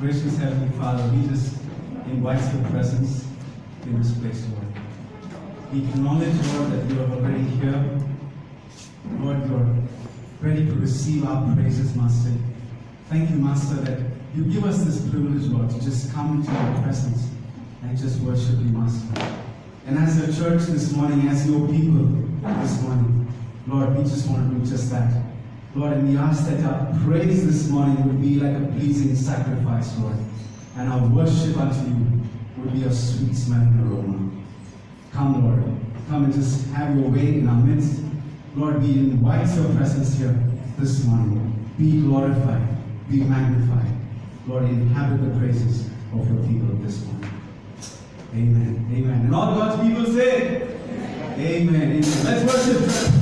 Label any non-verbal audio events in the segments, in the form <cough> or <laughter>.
Gracious Heavenly Father, we just invite your presence in this place, Lord. We acknowledge, Lord, that you are already here. Lord, you are ready to receive our praises, Master. Thank you, Master, that you give us this privilege, Lord, to just come into your presence and just worship you, Master. And as a church this morning, as your people this morning, Lord, we just want to do just that. Lord, and we ask that our praise this morning would be like a pleasing sacrifice, Lord. And our worship unto you would be a sweet smelling aroma. Come, Lord. Come and just have your way in our midst. Lord, we invite your presence here this morning. Be glorified. Be magnified. Lord, inhabit the praises of your people this morning. Amen. Amen. And all God's people say, Amen. Amen. Let's worship.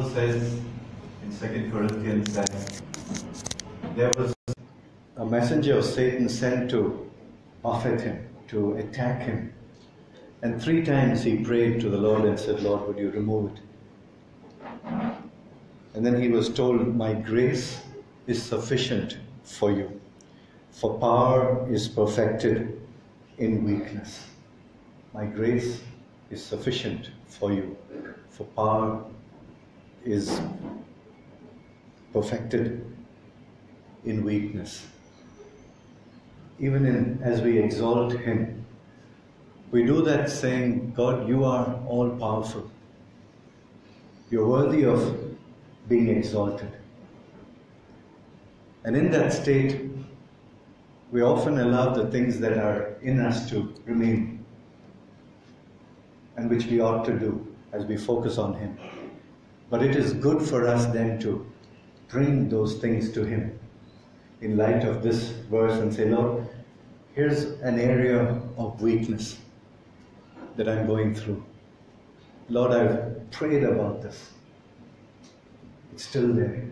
Paul says in 2 Corinthians that there was a messenger of Satan sent to buffet him, to attack him. And three times he prayed to the Lord and said, Lord, would you remove it? And then he was told, My grace is sufficient for you, for power is perfected in weakness. My grace is sufficient for you, for power is perfected in weakness. Even in, as we exalt Him, we do that saying, God, you are all powerful. You're worthy of being exalted. And in that state, we often allow the things that are in us to remain and which we ought to do as we focus on Him. But it is good for us then to bring those things to Him in light of this verse and say, Lord, here's an area of weakness that I'm going through. Lord, I've prayed about this. It's still there.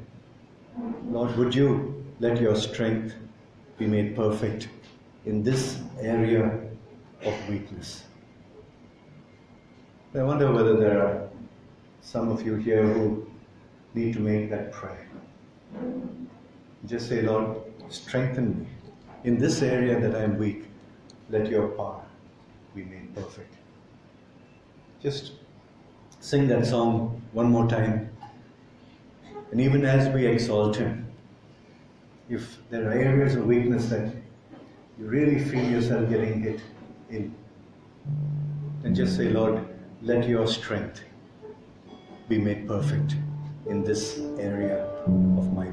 Lord, would you let your strength be made perfect in this area of weakness? I wonder whether there are some of you here who need to make that prayer. Just say, Lord, strengthen me. In this area that I am weak, let your power be made perfect. Just sing that song one more time. And even as we exalt Him, if there are areas of weakness that you really feel yourself getting hit in, then just say, Lord, let your strength be made perfect in this area of my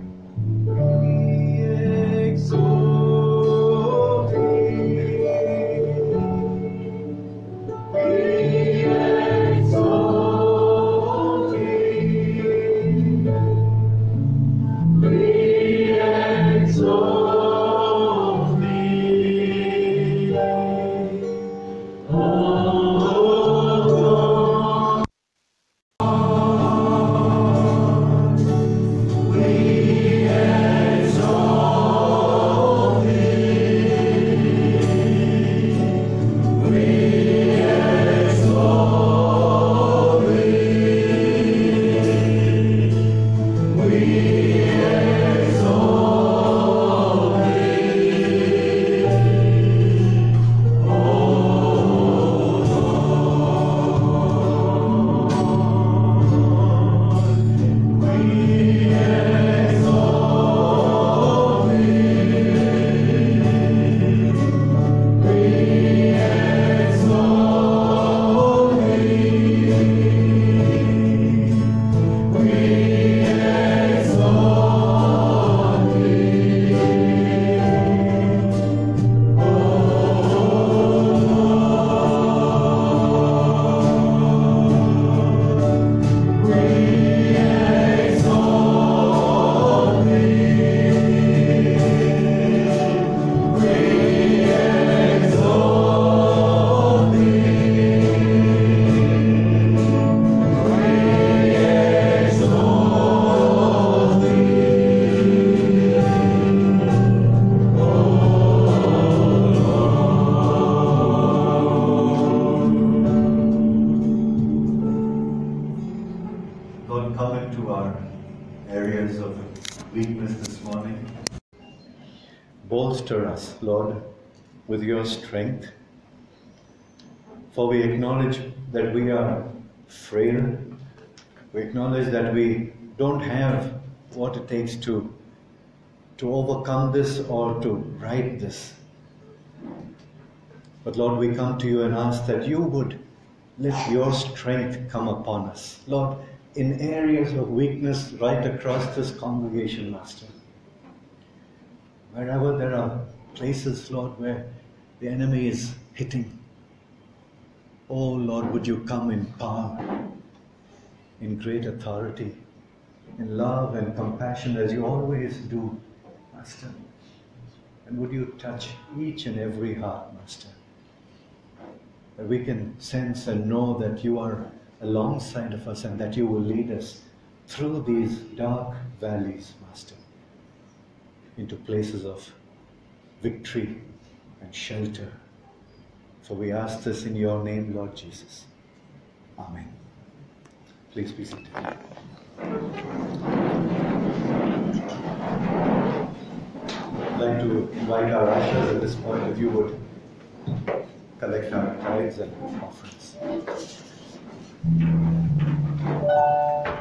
Into our areas of weakness this morning. Bolster us, Lord, with your strength. For we acknowledge that we are frail. We acknowledge that we don't have what it takes to, to overcome this or to right this. But Lord, we come to you and ask that you would let your strength come upon us. Lord, in areas of weakness right across this congregation, Master. Wherever there are places, Lord, where the enemy is hitting. Oh Lord, would you come in power, in great authority, in love and compassion as you always do, Master. And would you touch each and every heart, Master? That we can sense and know that you are alongside of us and that you will lead us through these dark valleys, Master, into places of victory and shelter. For we ask this in your name, Lord Jesus. Amen. Please be seated. I'd like to invite our ushers at this point if you would collect our tithes and offerings. I once was lost in darkest night,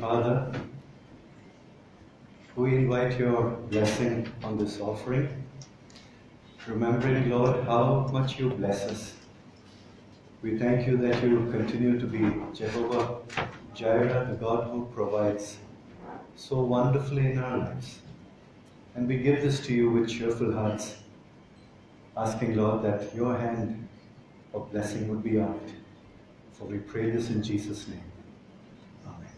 Father, we invite your blessing on this offering, remembering, Lord, how much you bless us. We thank you that you continue to be Jehovah Jireh, the God who provides so wonderfully in our lives. And we give this to you with cheerful hearts, asking, Lord, that your hand of blessing would be on it. For we pray this in Jesus' name. Amen.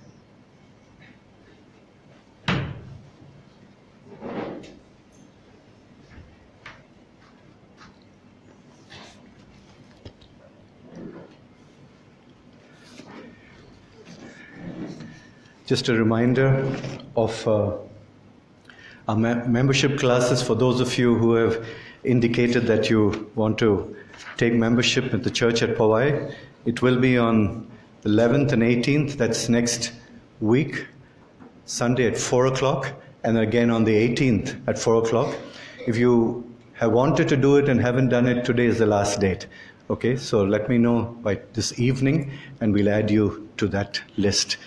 Just a reminder of uh, our me- membership classes for those of you who have indicated that you want to take membership at the church at Powai. It will be on the 11th and 18th, that's next week, Sunday at 4 o'clock, and again on the 18th at 4 o'clock. If you have wanted to do it and haven't done it, today is the last date. Okay, so let me know by this evening, and we'll add you to that list.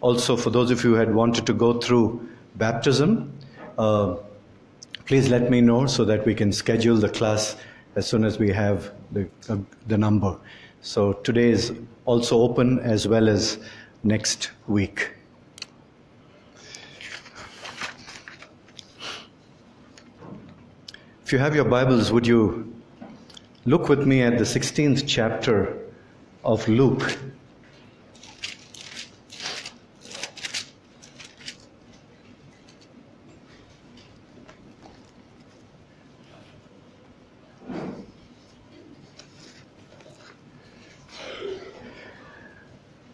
Also, for those of you who had wanted to go through baptism, uh, please let me know so that we can schedule the class as soon as we have the, uh, the number. So today is also open as well as next week. If you have your Bibles, would you look with me at the 16th chapter of Luke?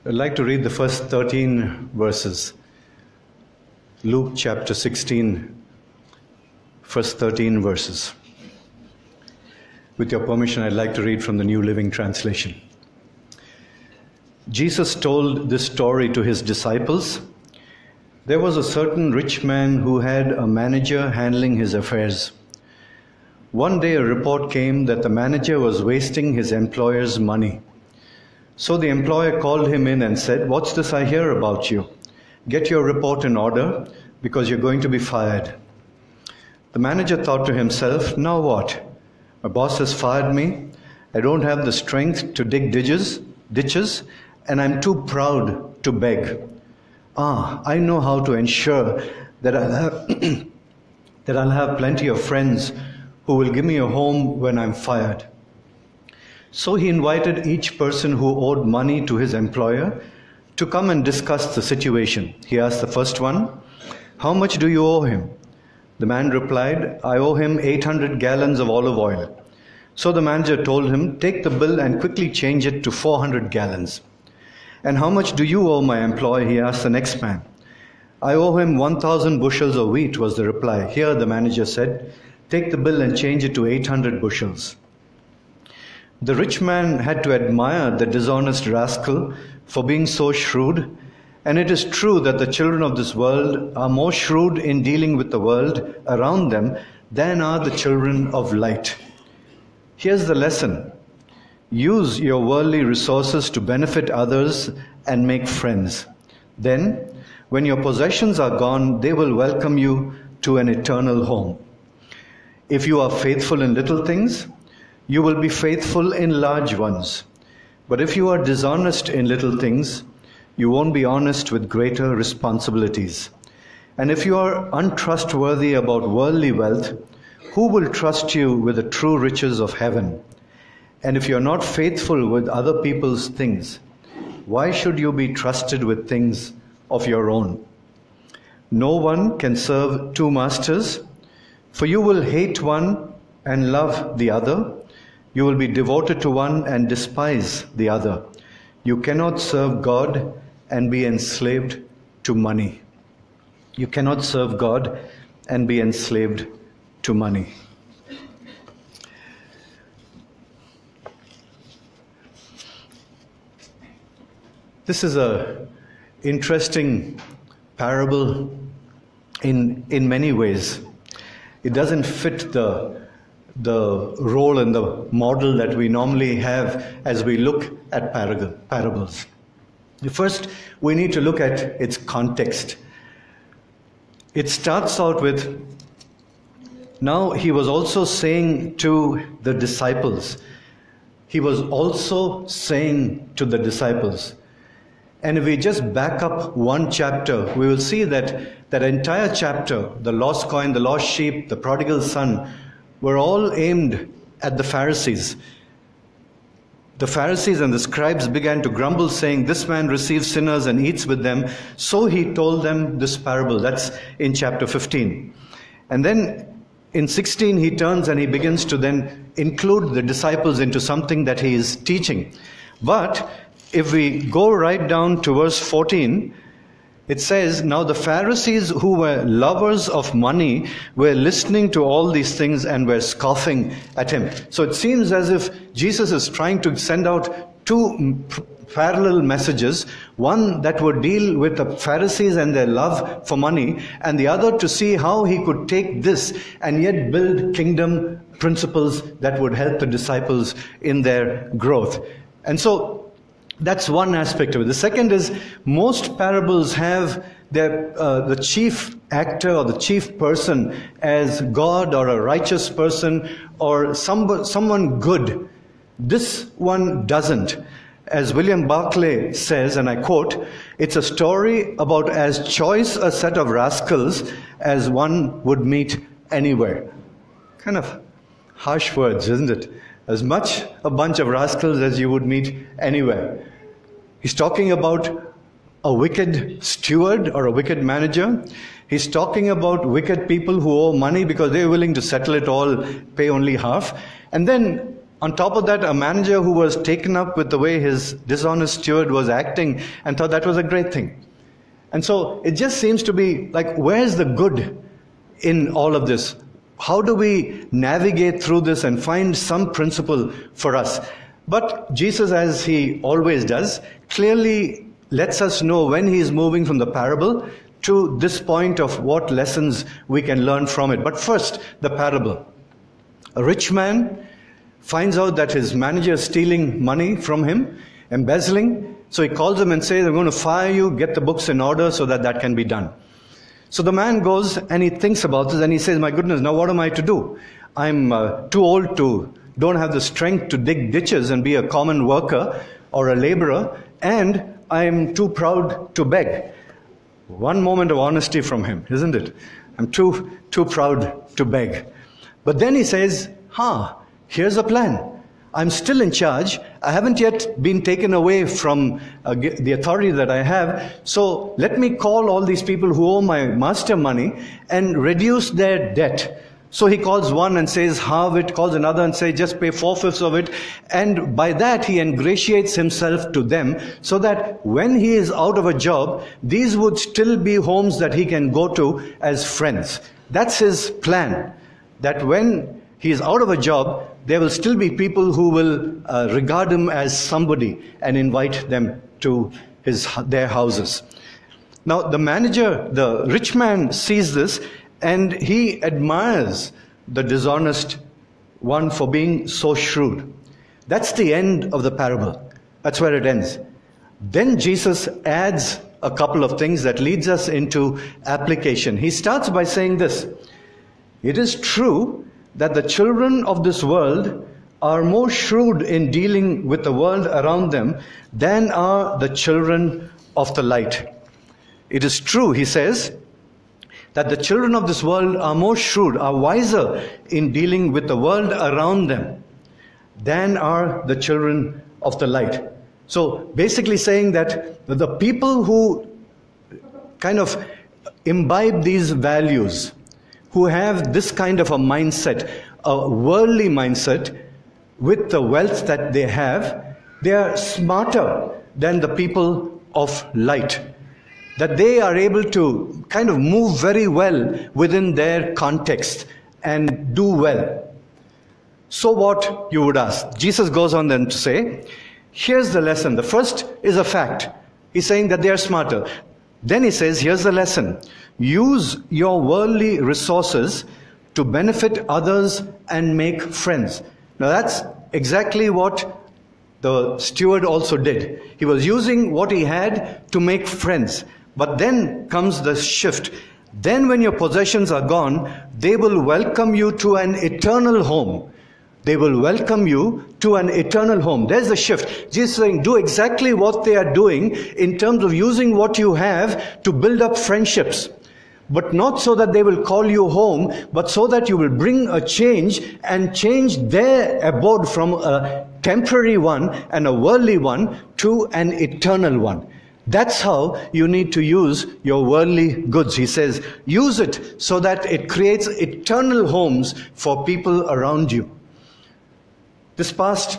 I'd like to read the first 13 verses. Luke chapter 16, first 13 verses. With your permission, I'd like to read from the New Living Translation. Jesus told this story to his disciples. There was a certain rich man who had a manager handling his affairs. One day, a report came that the manager was wasting his employer's money. So the employer called him in and said, What's this I hear about you? Get your report in order because you're going to be fired. The manager thought to himself, Now what? My boss has fired me. I don't have the strength to dig ditches, ditches, and I'm too proud to beg. Ah, I know how to ensure that I'll have, <clears throat> that I'll have plenty of friends who will give me a home when I'm fired. So he invited each person who owed money to his employer to come and discuss the situation. He asked the first one, How much do you owe him? The man replied, I owe him 800 gallons of olive oil. So the manager told him, Take the bill and quickly change it to 400 gallons. And how much do you owe my employer? He asked the next man. I owe him 1,000 bushels of wheat, was the reply. Here the manager said, Take the bill and change it to 800 bushels. The rich man had to admire the dishonest rascal for being so shrewd, and it is true that the children of this world are more shrewd in dealing with the world around them than are the children of light. Here's the lesson use your worldly resources to benefit others and make friends. Then, when your possessions are gone, they will welcome you to an eternal home. If you are faithful in little things, you will be faithful in large ones. But if you are dishonest in little things, you won't be honest with greater responsibilities. And if you are untrustworthy about worldly wealth, who will trust you with the true riches of heaven? And if you are not faithful with other people's things, why should you be trusted with things of your own? No one can serve two masters, for you will hate one and love the other you will be devoted to one and despise the other. You cannot serve God and be enslaved to money. You cannot serve God and be enslaved to money. This is a interesting parable in in many ways. It doesn't fit the the role and the model that we normally have as we look at parables. First, we need to look at its context. It starts out with now he was also saying to the disciples, he was also saying to the disciples. And if we just back up one chapter, we will see that that entire chapter, the lost coin, the lost sheep, the prodigal son, were all aimed at the Pharisees. The Pharisees and the scribes began to grumble, saying, This man receives sinners and eats with them. So he told them this parable. That's in chapter 15. And then in 16, he turns and he begins to then include the disciples into something that he is teaching. But if we go right down to verse 14, it says, Now the Pharisees who were lovers of money were listening to all these things and were scoffing at him. So it seems as if Jesus is trying to send out two parallel messages one that would deal with the Pharisees and their love for money, and the other to see how he could take this and yet build kingdom principles that would help the disciples in their growth. And so that's one aspect of it. The second is most parables have their, uh, the chief actor or the chief person as God or a righteous person or some, someone good. This one doesn't. As William Barclay says, and I quote, it's a story about as choice a set of rascals as one would meet anywhere. Kind of harsh words, isn't it? As much a bunch of rascals as you would meet anywhere. He's talking about a wicked steward or a wicked manager. He's talking about wicked people who owe money because they're willing to settle it all, pay only half. And then on top of that, a manager who was taken up with the way his dishonest steward was acting and thought that was a great thing. And so it just seems to be like, where's the good in all of this? How do we navigate through this and find some principle for us? But Jesus, as he always does, clearly lets us know when he is moving from the parable to this point of what lessons we can learn from it. But first, the parable. A rich man finds out that his manager is stealing money from him, embezzling. So he calls him and says, I'm going to fire you, get the books in order so that that can be done. So the man goes and he thinks about this and he says, My goodness, now what am I to do? I'm uh, too old to, don't have the strength to dig ditches and be a common worker or a laborer, and I'm too proud to beg. One moment of honesty from him, isn't it? I'm too, too proud to beg. But then he says, Huh, Here's a plan. I'm still in charge. I haven't yet been taken away from uh, the authority that I have. So let me call all these people who owe my master money and reduce their debt. So he calls one and says halve it, calls another and says just pay four fifths of it. And by that he ingratiates himself to them so that when he is out of a job, these would still be homes that he can go to as friends. That's his plan. That when he is out of a job, there will still be people who will uh, regard him as somebody and invite them to his, their houses. Now, the manager, the rich man, sees this and he admires the dishonest one for being so shrewd. That's the end of the parable. That's where it ends. Then Jesus adds a couple of things that leads us into application. He starts by saying this It is true that the children of this world are more shrewd in dealing with the world around them than are the children of the light. It is true, he says, that the children of this world are more shrewd, are wiser in dealing with the world around them than are the children of the light. So basically saying that the people who kind of imbibe these values, who have this kind of a mindset, a worldly mindset, with the wealth that they have, they are smarter than the people of light. That they are able to kind of move very well within their context and do well. So, what you would ask? Jesus goes on then to say, here's the lesson. The first is a fact. He's saying that they are smarter. Then he says, here's the lesson. Use your worldly resources to benefit others and make friends. Now that's exactly what the steward also did. He was using what he had to make friends. But then comes the shift. Then, when your possessions are gone, they will welcome you to an eternal home. They will welcome you to an eternal home. There's the shift. Jesus saying, do exactly what they are doing in terms of using what you have to build up friendships. But not so that they will call you home, but so that you will bring a change and change their abode from a temporary one and a worldly one to an eternal one. That's how you need to use your worldly goods. He says, use it so that it creates eternal homes for people around you. This past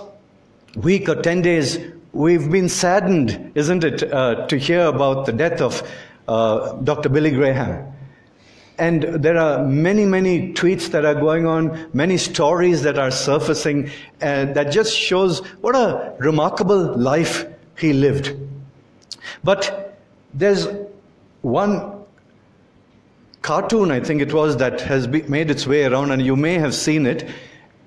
week or 10 days, we've been saddened, isn't it, uh, to hear about the death of uh, Dr. Billy Graham. And there are many, many tweets that are going on, many stories that are surfacing, and that just shows what a remarkable life he lived. But there's one cartoon, I think it was, that has made its way around, and you may have seen it.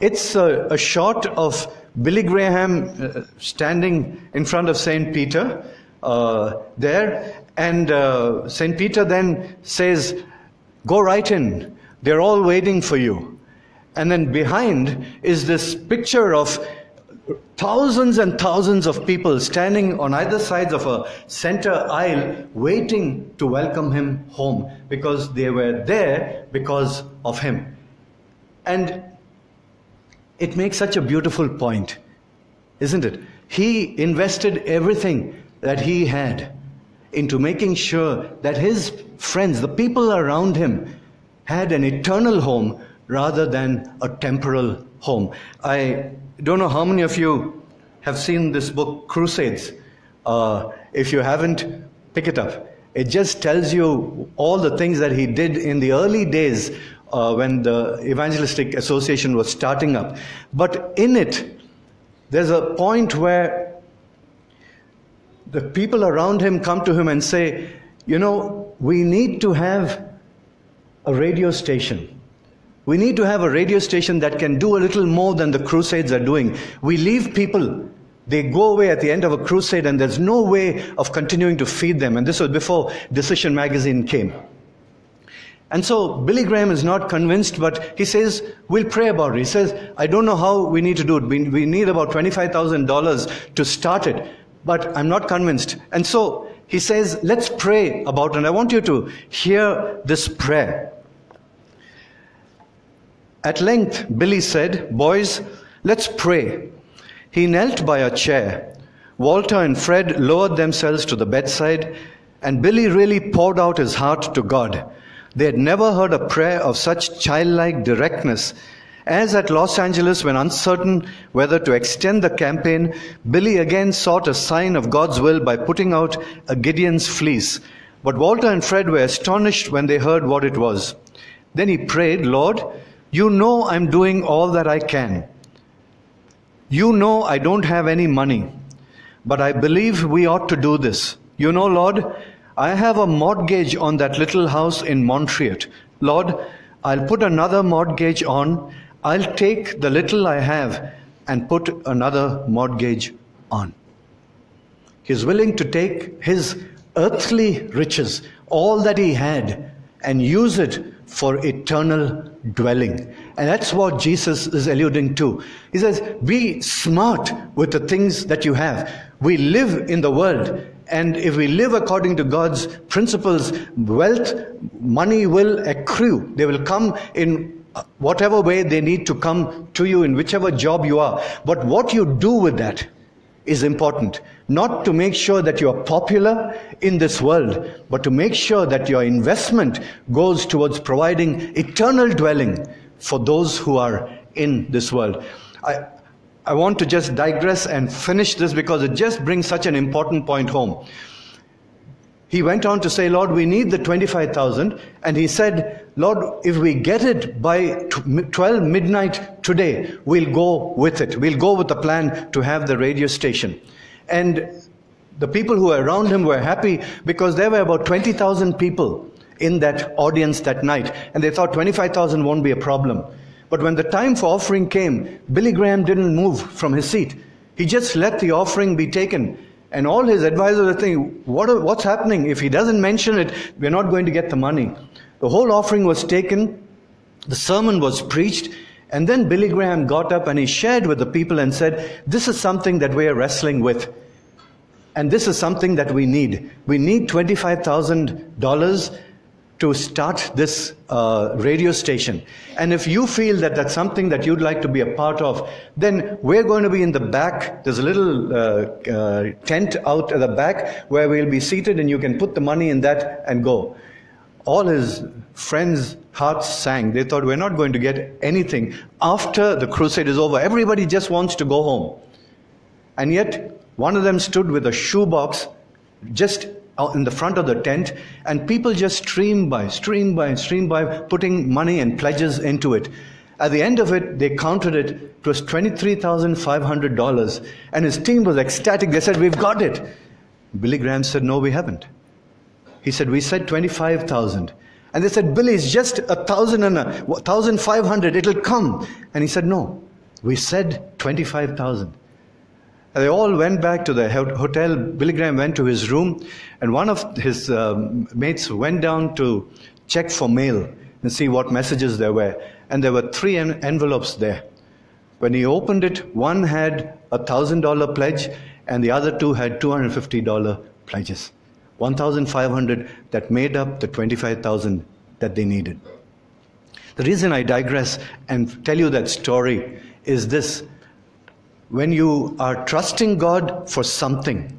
It's a, a shot of Billy Graham uh, standing in front of St. Peter uh, there, and uh, St. Peter then says, Go right in, they're all waiting for you. And then behind is this picture of thousands and thousands of people standing on either sides of a center aisle waiting to welcome him home because they were there because of him. And it makes such a beautiful point, isn't it? He invested everything that he had into making sure that his friends, the people around him, had an eternal home rather than a temporal home. I don't know how many of you have seen this book, Crusades. Uh, if you haven't, pick it up. It just tells you all the things that he did in the early days uh, when the Evangelistic Association was starting up. But in it, there's a point where the people around him come to him and say, You know, we need to have a radio station. We need to have a radio station that can do a little more than the crusades are doing. We leave people, they go away at the end of a crusade, and there's no way of continuing to feed them. And this was before Decision magazine came. And so Billy Graham is not convinced, but he says, We'll pray about it. He says, I don't know how we need to do it. We, need about $25,000 to start it, but I'm not convinced. And so he says, Let's pray about it. And I want you to hear this prayer. At length, Billy said, Boys, let's pray. He knelt by a chair. Walter and Fred lowered themselves to the bedside, and Billy really poured out his heart to God. They had never heard a prayer of such childlike directness. As at Los Angeles, when uncertain whether to extend the campaign, Billy again sought a sign of God's will by putting out a Gideon's fleece. But Walter and Fred were astonished when they heard what it was. Then he prayed, Lord, you know I'm doing all that I can. You know I don't have any money, but I believe we ought to do this. You know, Lord, I have a mortgage on that little house in Montreat. Lord, I'll put another mortgage on. I'll take the little I have and put another mortgage on. He's willing to take his earthly riches, all that he had, and use it for eternal dwelling. And that's what Jesus is alluding to. He says, Be smart with the things that you have. We live in the world. And if we live according to God's principles, wealth, money will accrue. They will come in Uh, whatever way they need to come to you in whichever job you are. But what you do with that is important. Not to make sure that you are popular in this world, but to make sure that your investment goes towards providing eternal dwelling for those who are in this world. I, I want to just digress and finish this because it just brings such an important point home. He went on to say, Lord, we need the 25,000. And he said, Lord, if we get it by 12 midnight today, we'll go with it. We'll go with the plan to have the radio station. And the people who were around him were happy because there were about 20,000 people in that audience that night. And they thought 25,000 won't be a problem. But when the time for offering came, Billy Graham didn't move from his seat. He just let the offering be taken. And all his advisors are thinking, what, are- what's happening? If he doesn't mention it, we're not going to get the money. The whole offering was taken, the sermon was preached, and then Billy Graham got up and he shared with the people and said, This is something that we are wrestling with. And this is something that we need. We need $25,000 to start this uh, radio station. And if you feel that that's something that you'd like to be a part of, then we're going to be in the back. There's a little uh, uh, tent out at the back where we'll be seated and you can put the money in that and go. All his friends' hearts sang. They thought, we're not going to get anything after the crusade is over. Everybody just wants to go home. And yet, one of them stood with a shoebox just in the front of the tent, and people just streamed by, streamed by, streamed by, putting money and pledges into it. At the end of it, they counted it. It was $23,500. And his team was ecstatic. They said, We've got it. Billy Graham said, No, we haven't. He said, We said 25,000. And they said, Billy, it's just a thousand and a thousand five hundred. It'll come. And he said, No, we said 25,000. And they all went back to the hotel. Billy Graham went to his room, and one of his um, mates went down to check for mail and see what messages there were. And there were three en- envelopes there. When he opened it, one had a thousand dollar pledge, and the other two had two hundred fifty dollar pledges. One thousand five hundred that made up the twenty-five thousand that they needed. The reason I digress and tell you that story is this when you are trusting God for something,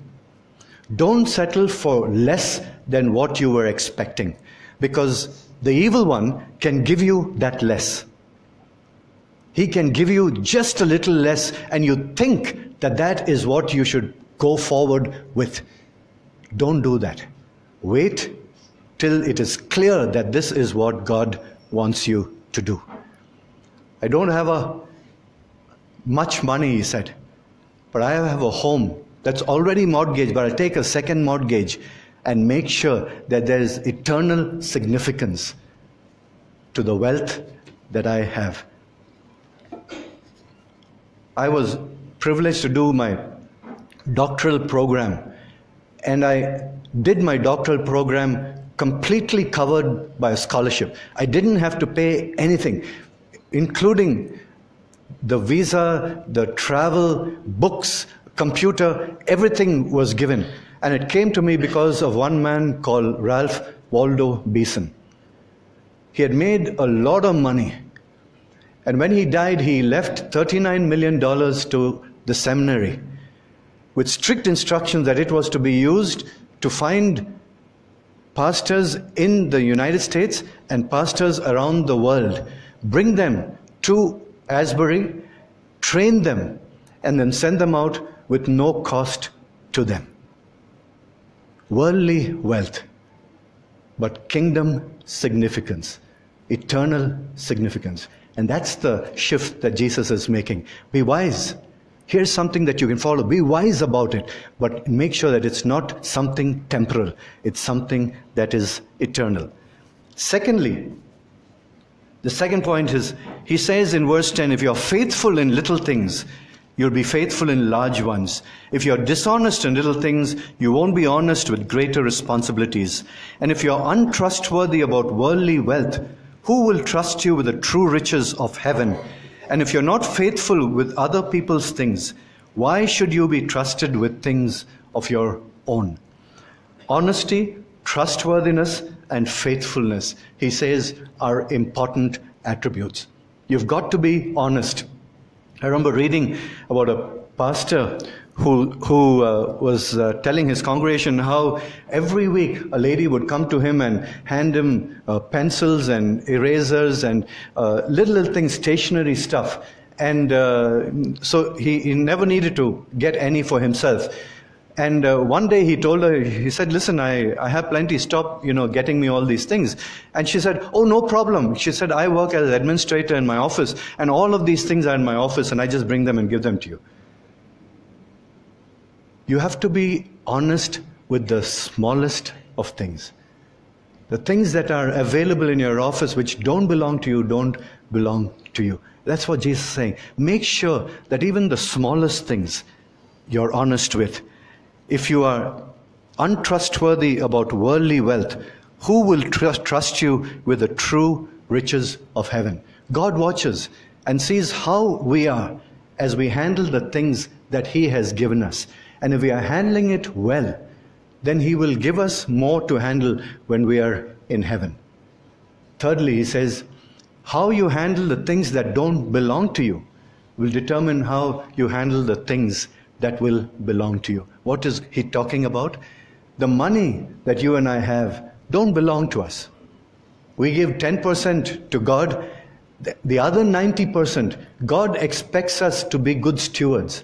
don't settle for less than what you were expecting because the evil one can give you that less. He can give you just a little less, and you think that that is what you should go forward with. Don't do that. Wait till it is clear that this is what God wants you to do. I don't have a much money, he said. But I have a home that's already mortgaged, but I'll take a second mortgage and make sure that there is eternal significance to the wealth that I have. I was privileged to do my doctoral program, and I did my doctoral program completely covered by a scholarship. I didn't have to pay anything, including the visa, the travel, books, computer, everything was given. And it came to me because of one man called Ralph Waldo Beeson. He had made a lot of money. And when he died, he left $39 million to the seminary with strict instructions that it was to be used to find pastors in the United States and pastors around the world, bring them to Asbury, train them, and then send them out with no cost to them. Worldly wealth, but kingdom significance, eternal significance. And that's the shift that Jesus is making. Be wise. Here's something that you can follow. Be wise about it, but make sure that it's not something temporal, it's something that is eternal. Secondly, the second point is he says in verse 10 if you're faithful in little things, you'll be faithful in large ones. If you're dishonest in little things, you won't be honest with greater responsibilities. And if you're untrustworthy about worldly wealth, who will trust you with the true riches of heaven? And if you're not faithful with other people's things, why should you be trusted with things of your own? Honesty, trustworthiness, and faithfulness, he says, are important attributes. You've got to be honest. I remember reading about a pastor who, who uh, was uh, telling his congregation how every week a lady would come to him and hand him uh, pencils and erasers and uh, little, little things, stationery stuff. And uh, so he, he never needed to get any for himself. And uh, one day he told her, he said, listen, I, I have plenty, stop, you know, getting me all these things. And she said, oh, no problem. She said, I work as administrator in my office, and all of these things are in my office, and I just bring them and give them to you. You have to be honest with the smallest of things. The things that are available in your office which don't belong to you don't belong to you. That's what Jesus is saying. Make sure that even the smallest things you're honest with. If you are untrustworthy about worldly wealth, who will trust, trust you with the true riches of heaven? God watches and sees how we are as we handle the things that He has given us. And if we are handling it well, then He will give us more to handle when we are in heaven. Thirdly, He says, how you handle the things that don't belong to you will determine how you handle the things that will belong to you. What is He talking about? The money that you and I have don't belong to us. We give 10% to God. The other 90%, God expects us to be good stewards.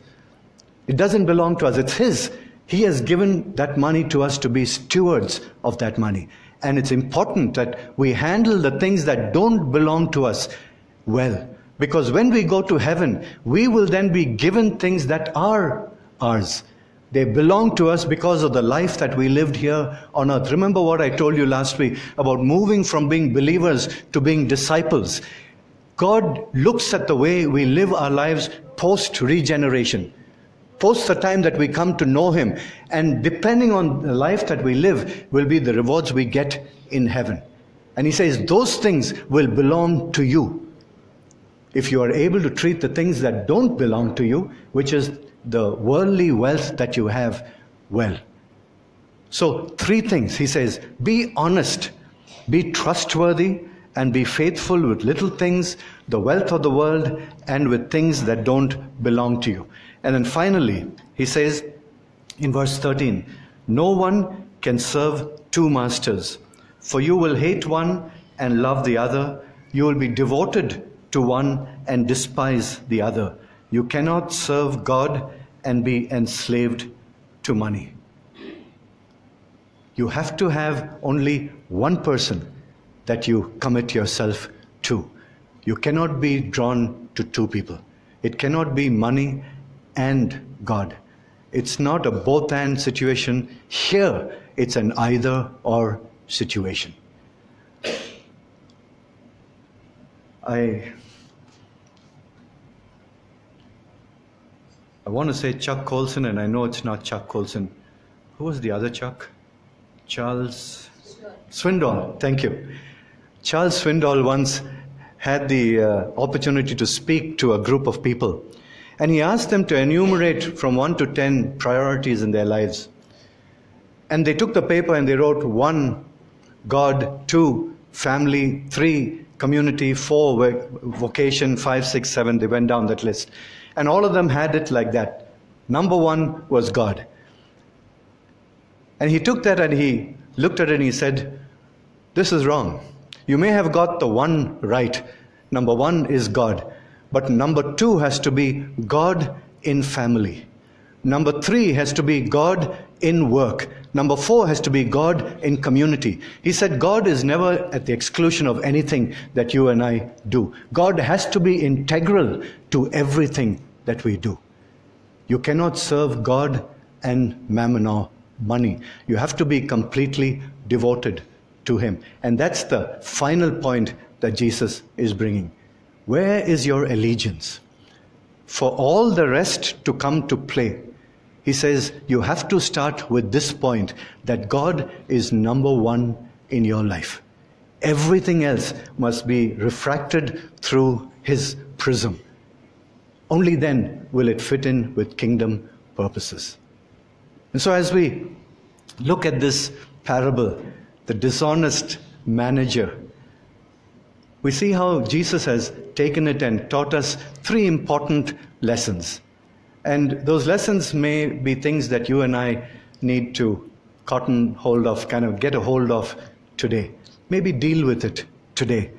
It doesn't belong to us, it's His. He has given that money to us to be stewards of that money. And it's important that we handle the things that don't belong to us well. Because when we go to heaven, we will then be given things that are ours. They belong to us because of the life that we lived here on earth. Remember what I told you last week about moving from being believers to being disciples. God looks at the way we live our lives post regeneration post the time that we come to know Him. And depending on the life that we live, will be the rewards we get in heaven. And He says, those things will belong to you. If you are able to treat the things that don't belong to you, which is the worldly wealth that you have, well. So, three things. He says, be honest, be trustworthy, and be faithful with little things, the wealth of the world, and with things that don't belong to you. And then finally, he says in verse 13, No one can serve two masters, for you will hate one and love the other. You will be devoted to one and despise the other. You cannot serve God and be enslaved to money. You have to have only one person that you commit yourself to. You cannot be drawn to two people. It cannot be money and God. It's not a both and situation. Here, it's an either or situation. I, I want to say Chuck Colson, and I know it's not Chuck Colson. Who was the other Chuck? Charles Swindoll. Thank you. Charles Swindoll once had the uh, opportunity to speak to a group of people. And he asked them to enumerate from 1 to 10 priorities in their lives. And they took the paper and they wrote 1, God, 2, family, 3, community, 4, vocation, 5, 6, 7. They went down that list. And all of them had it like that. Number one was God. And he took that and he looked at it and he said, This is wrong. You may have got the one right. Number one is God. But number two has to be God in family. Number three has to be God in work. Number four has to be God in community. He said God is never at the exclusion of anything that you and I do. God has to be integral to everything that we do. You cannot serve God and mammon or money. You have to be completely devoted to Him. And that's the final point that Jesus is bringing. Where is your allegiance? For all the rest to come to play, he says you have to start with this point that God is number one in your life. Everything else must be refracted through his prism. Only then will it fit in with kingdom purposes. And so, as we look at this parable, the dishonest manager we see how Jesus has taken it and taught us three important lessons. And those lessons may be things that you and I need to cotton hold of, kind of get a hold of today. Maybe deal with it today.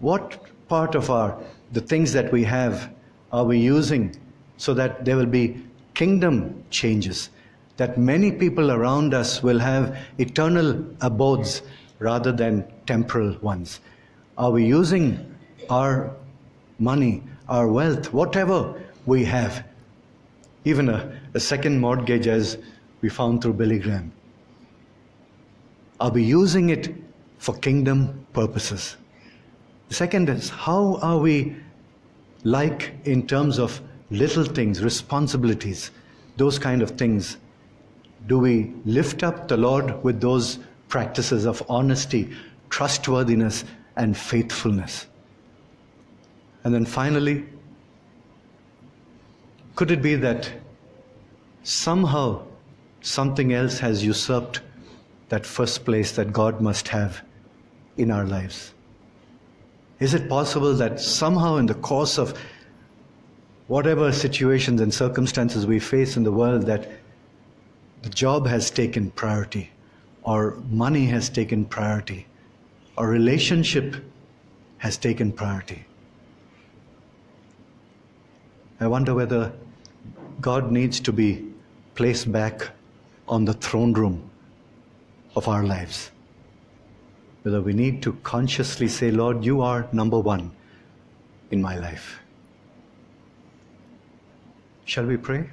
What part of our the things that we have are we using so that there will be kingdom changes? That many people around us will have eternal abodes rather than temporal ones. Are we using our money, our wealth, whatever we have? Even a, a second mortgage, as we found through Billy Graham. Are we using it for kingdom purposes? The second is how are we like in terms of little things, responsibilities those kind of things, do we lift up the Lord with those practices of honesty, trustworthiness, and faithfulness? And then finally, could it be that somehow something else has usurped that first place that God must have in our lives? Is it possible that somehow in the course of whatever situations and circumstances we face in the world that the job has taken priority or money has taken priority or relationship has taken priority. I wonder whether god needs to be placed back on the throne room of our lives. Whether we need to consciously say lord you are number 1 in my life. Shall we pray?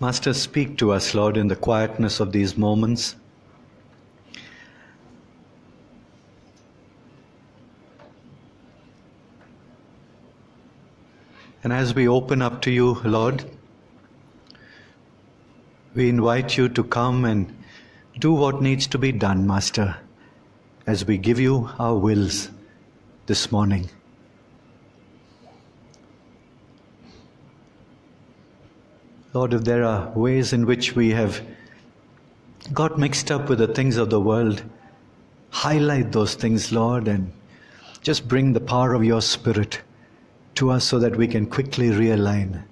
Master, speak to us, Lord, in the quietness of these moments. And as we open up to you, Lord, we invite you to come and do what needs to be done, Master, as we give you our wills this morning. Lord, if there are ways in which we have got mixed up with the things of the world, highlight those things, Lord, and just bring the power of your Spirit to us so that we can quickly realign.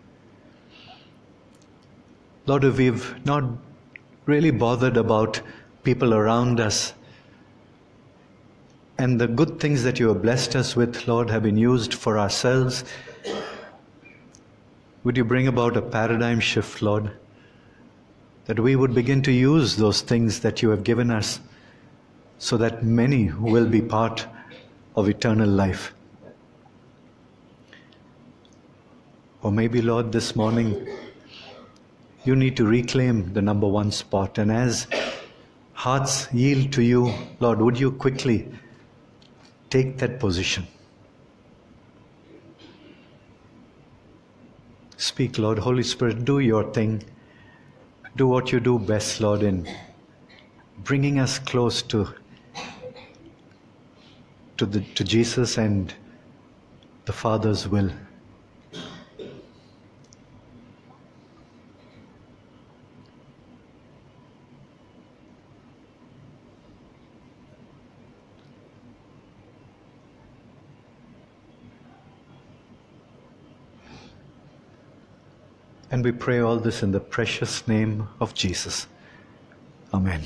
Lord, if we've not really bothered about people around us, and the good things that you have blessed us with, Lord, have been used for ourselves, would you bring about a paradigm shift, Lord? That we would begin to use those things that you have given us so that many will be part of eternal life. Or maybe, Lord, this morning you need to reclaim the number one spot. And as hearts yield to you, Lord, would you quickly take that position? Speak, Lord. Holy Spirit, do your thing. Do what you do best, Lord, in bringing us close to, to, the, to Jesus and the Father's will. And we pray all this in the precious name of Jesus. Amen.